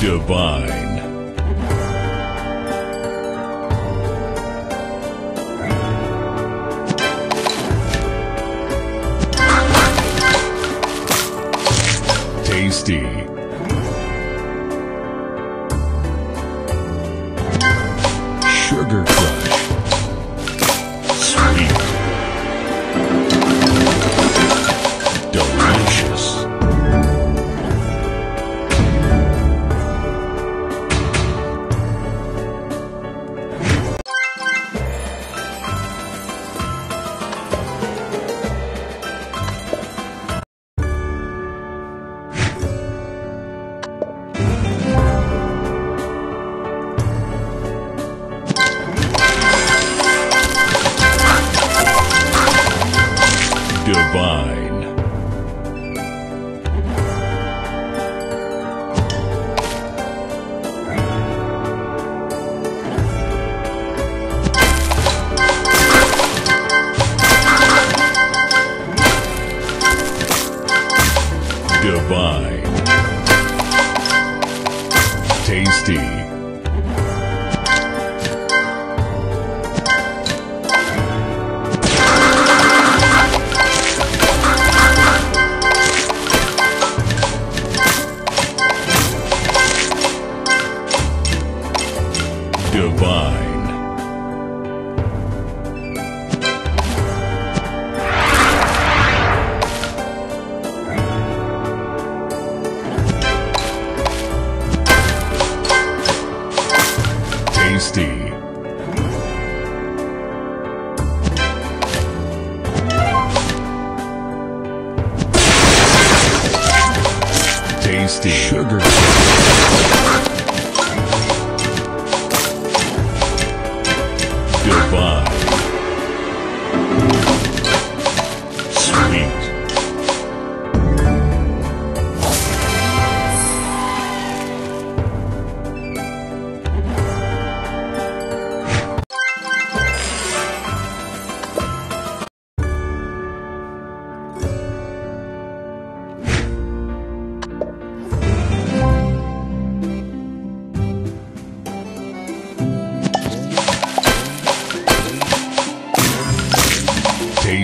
divine. Tasty. Sugar Crush. Tasty. Tasty. Sugar.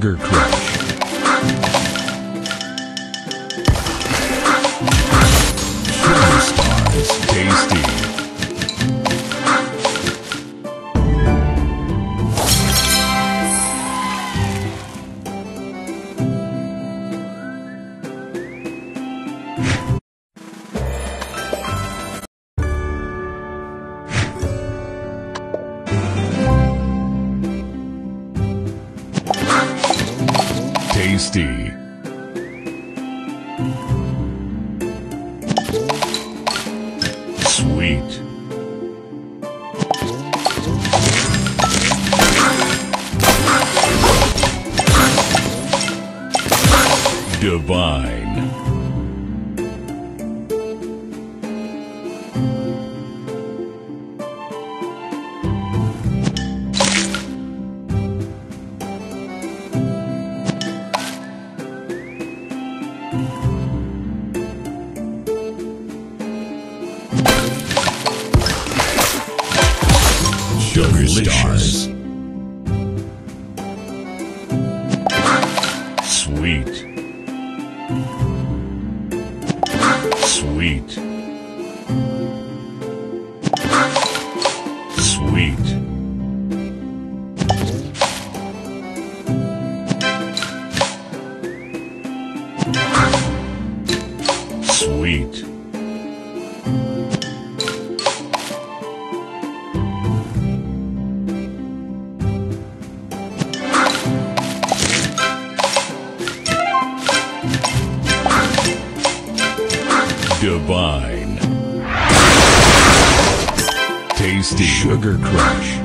Sugar Crush. Tasty. Sweet. Sweet. Divine. Tasty Sugar Crush.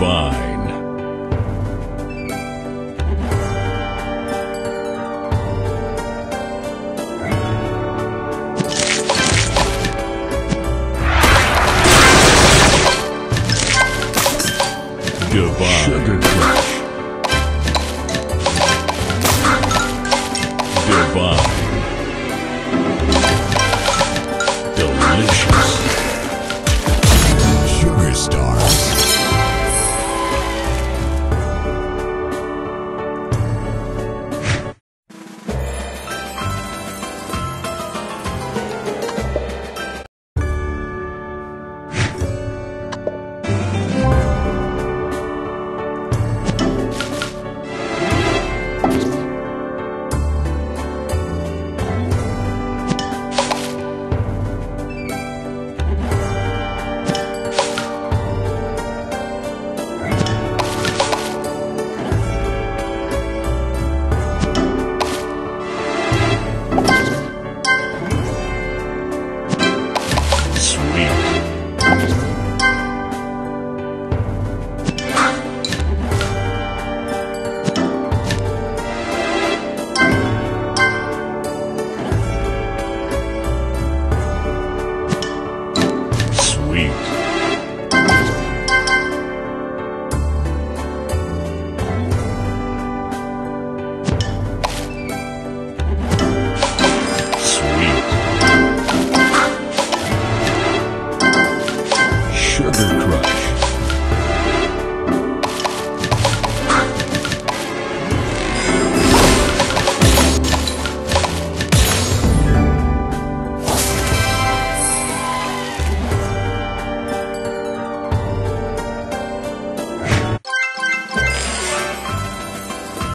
Divine.